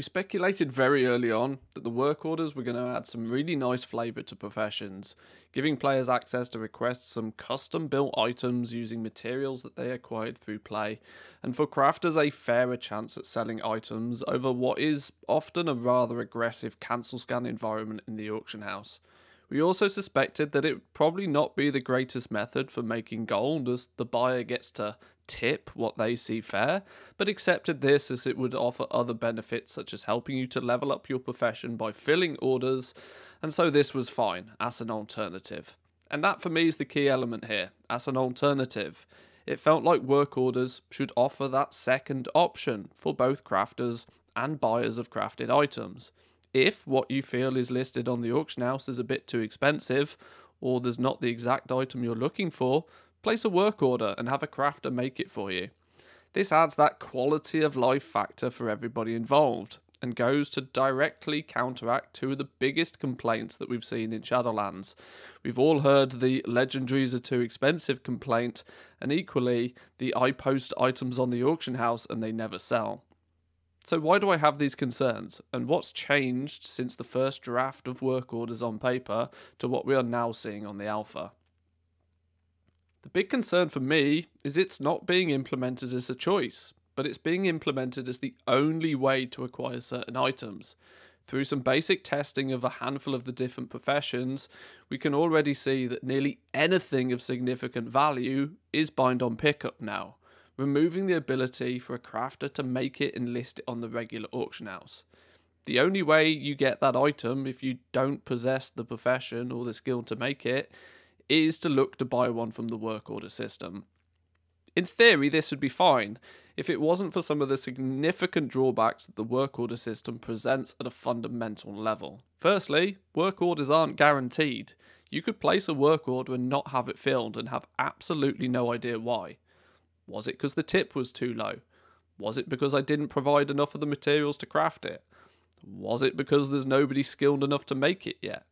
We speculated very early on that the work orders were going to add some really nice flavour to professions, giving players access to request some custom built items using materials that they acquired through play, and for crafters a fairer chance at selling items over what is often a rather aggressive cancel scan environment in the auction house. We also suspected that it would probably not be the greatest method for making gold, as the buyer gets to tip what they see fair, but accepted this as it would offer other benefits such as helping you to level up your profession by filling orders, and so this was fine as an alternative. And that for me is the key element here, as an alternative. It felt like work orders should offer that second option for both crafters and buyers of crafted items. If what you feel is listed on the auction house is a bit too expensive, or there's not the exact item you're looking for, Place a work order and have a crafter make it for you. This adds that quality of life factor for everybody involved and goes to directly counteract two of the biggest complaints that we've seen in Shadowlands. We've all heard the legendaries are too expensive complaint, and equally, the I post items on the auction house and they never sell. So, why do I have these concerns, and what's changed since the first draft of work orders on paper to what we are now seeing on the alpha? The big concern for me is it's not being implemented as a choice, but it's being implemented as the only way to acquire certain items. Through some basic testing of a handful of the different professions, we can already see that nearly anything of significant value is bind on pickup now, removing the ability for a crafter to make it and list it on the regular auction house. The only way you get that item if you don't possess the profession or the skill to make it is to look to buy one from the work order system. In theory, this would be fine if it wasn't for some of the significant drawbacks that the work order system presents at a fundamental level. Firstly, work orders aren't guaranteed. You could place a work order and not have it filled and have absolutely no idea why. Was it because the tip was too low? Was it because I didn't provide enough of the materials to craft it? Was it because there's nobody skilled enough to make it yet?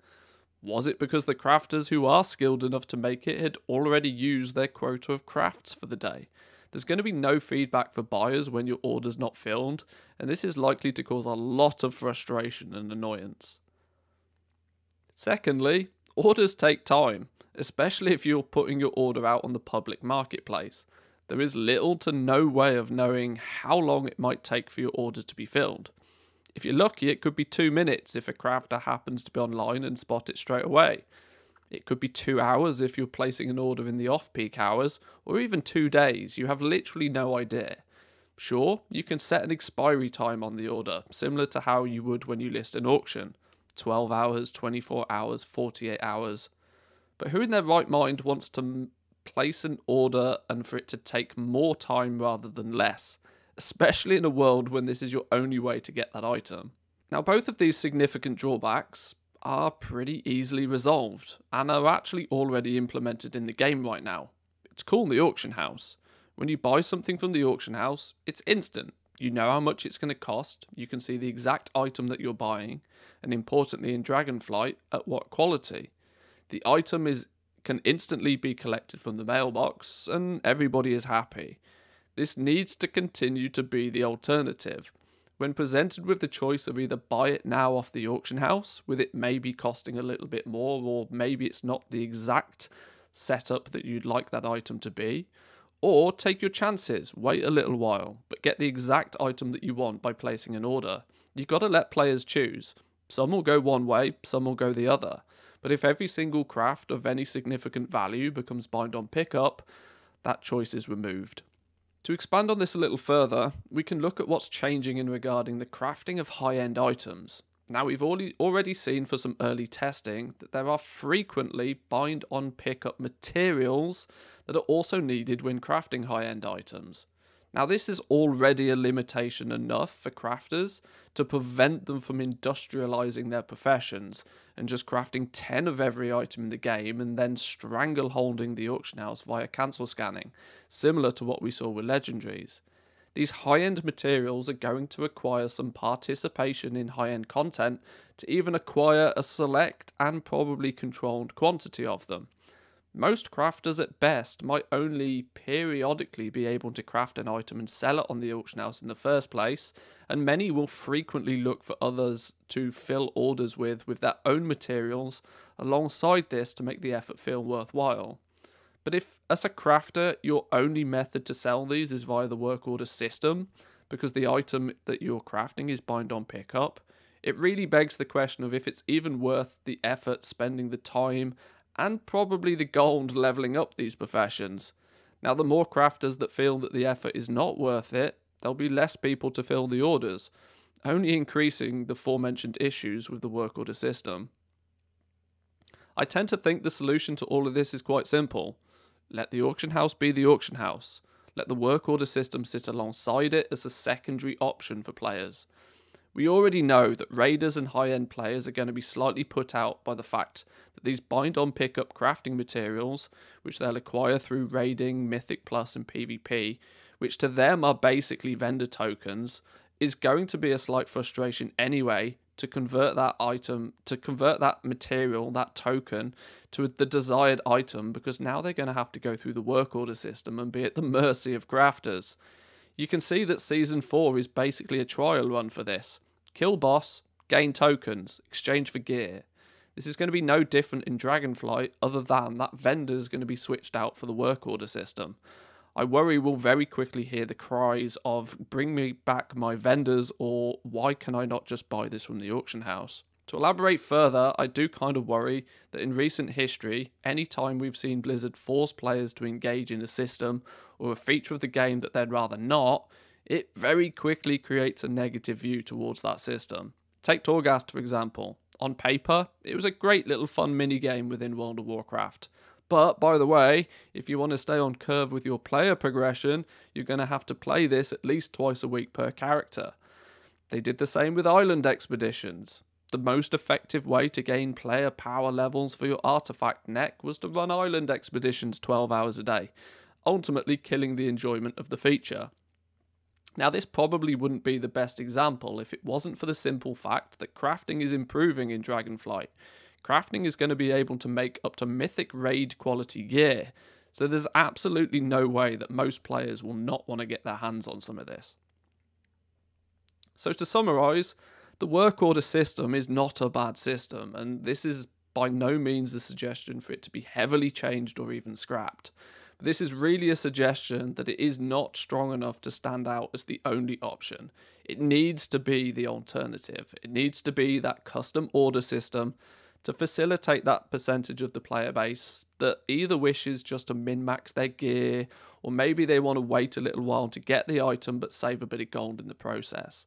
Was it because the crafters who are skilled enough to make it had already used their quota of crafts for the day? There's going to be no feedback for buyers when your order's not filled, and this is likely to cause a lot of frustration and annoyance. Secondly, orders take time, especially if you're putting your order out on the public marketplace. There is little to no way of knowing how long it might take for your order to be filled. If you're lucky, it could be two minutes if a crafter happens to be online and spot it straight away. It could be two hours if you're placing an order in the off peak hours, or even two days. You have literally no idea. Sure, you can set an expiry time on the order, similar to how you would when you list an auction 12 hours, 24 hours, 48 hours. But who in their right mind wants to place an order and for it to take more time rather than less? especially in a world when this is your only way to get that item. Now, both of these significant drawbacks are pretty easily resolved and are actually already implemented in the game right now. It's called the auction house. When you buy something from the auction house, it's instant. You know how much it's going to cost, you can see the exact item that you're buying, and importantly in Dragonflight, at what quality. The item is can instantly be collected from the mailbox and everybody is happy. This needs to continue to be the alternative. When presented with the choice of either buy it now off the auction house, with it maybe costing a little bit more, or maybe it's not the exact setup that you'd like that item to be, or take your chances, wait a little while, but get the exact item that you want by placing an order. You've got to let players choose. Some will go one way, some will go the other. But if every single craft of any significant value becomes bind on pickup, that choice is removed. To expand on this a little further, we can look at what's changing in regarding the crafting of high-end items. Now we've already seen for some early testing that there are frequently bind on pickup materials that are also needed when crafting high-end items. Now, this is already a limitation enough for crafters to prevent them from industrializing their professions and just crafting 10 of every item in the game and then strangleholding the auction house via cancel scanning, similar to what we saw with legendaries. These high end materials are going to require some participation in high end content to even acquire a select and probably controlled quantity of them. Most crafters at best might only periodically be able to craft an item and sell it on the auction house in the first place, and many will frequently look for others to fill orders with with their own materials alongside this to make the effort feel worthwhile. But if, as a crafter, your only method to sell these is via the work order system, because the item that you're crafting is bind on pickup, it really begs the question of if it's even worth the effort spending the time and probably the gold leveling up these professions. Now, the more crafters that feel that the effort is not worth it, there'll be less people to fill the orders, only increasing the aforementioned issues with the work order system. I tend to think the solution to all of this is quite simple. Let the auction house be the auction house. Let the work order system sit alongside it as a secondary option for players. We already know that raiders and high end players are going to be slightly put out by the fact that these bind on pickup crafting materials, which they'll acquire through raiding, Mythic Plus, and PvP, which to them are basically vendor tokens, is going to be a slight frustration anyway to convert that item, to convert that material, that token, to the desired item, because now they're going to have to go through the work order system and be at the mercy of crafters. You can see that Season 4 is basically a trial run for this. Kill boss, gain tokens, exchange for gear. This is going to be no different in Dragonflight other than that vendor is going to be switched out for the work order system. I worry we'll very quickly hear the cries of bring me back my vendors or why can I not just buy this from the auction house? To elaborate further, I do kind of worry that in recent history, any time we've seen Blizzard force players to engage in a system or a feature of the game that they'd rather not, it very quickly creates a negative view towards that system. Take Torghast, for example. On paper, it was a great little fun mini game within World of Warcraft. But by the way, if you want to stay on curve with your player progression, you're going to have to play this at least twice a week per character. They did the same with island expeditions. The most effective way to gain player power levels for your artifact neck was to run island expeditions 12 hours a day, ultimately killing the enjoyment of the feature. Now, this probably wouldn't be the best example if it wasn't for the simple fact that crafting is improving in Dragonflight crafting is going to be able to make up to mythic raid quality gear. So there's absolutely no way that most players will not want to get their hands on some of this. So to summarize, the work order system is not a bad system, and this is by no means a suggestion for it to be heavily changed or even scrapped. But this is really a suggestion that it is not strong enough to stand out as the only option. It needs to be the alternative. It needs to be that custom order system to facilitate that percentage of the player base that either wishes just to min max their gear or maybe they want to wait a little while to get the item but save a bit of gold in the process.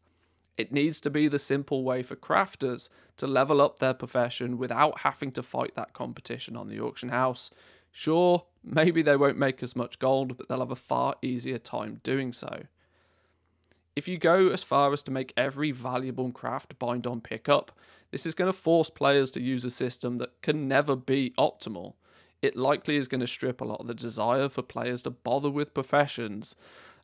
It needs to be the simple way for crafters to level up their profession without having to fight that competition on the auction house. Sure, maybe they won't make as much gold, but they'll have a far easier time doing so. If you go as far as to make every valuable craft bind on pickup, this is going to force players to use a system that can never be optimal. It likely is going to strip a lot of the desire for players to bother with professions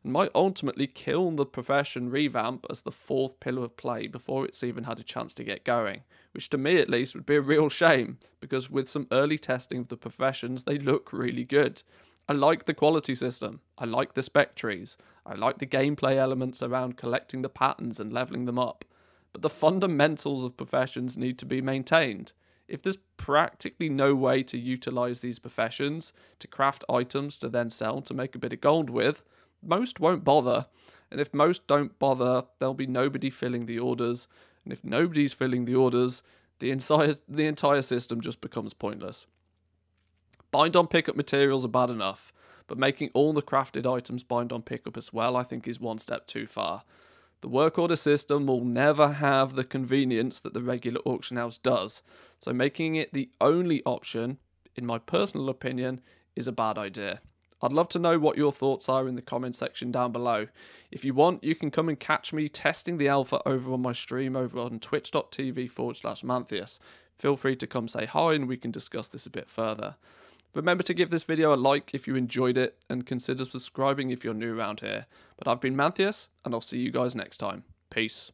and might ultimately kill the profession revamp as the fourth pillar of play before it's even had a chance to get going, which to me at least would be a real shame because with some early testing of the professions, they look really good. I like the quality system. I like the spec trees. I like the gameplay elements around collecting the patterns and leveling them up but the fundamentals of professions need to be maintained. If there's practically no way to utilize these professions to craft items to then sell to make a bit of gold with, most won't bother. And if most don't bother, there'll be nobody filling the orders. And if nobody's filling the orders, the entire the entire system just becomes pointless. Bind on pickup materials are bad enough, but making all the crafted items bind on pickup as well, I think, is one step too far. The work order system will never have the convenience that the regular auction house does, so making it the only option, in my personal opinion, is a bad idea. I'd love to know what your thoughts are in the comment section down below. If you want, you can come and catch me testing the alpha over on my stream over on twitch.tv forward slash Manthieus. Feel free to come say hi and we can discuss this a bit further. Remember to give this video a like if you enjoyed it and consider subscribing if you're new around here. But I've been Manthieus and I'll see you guys next time. Peace.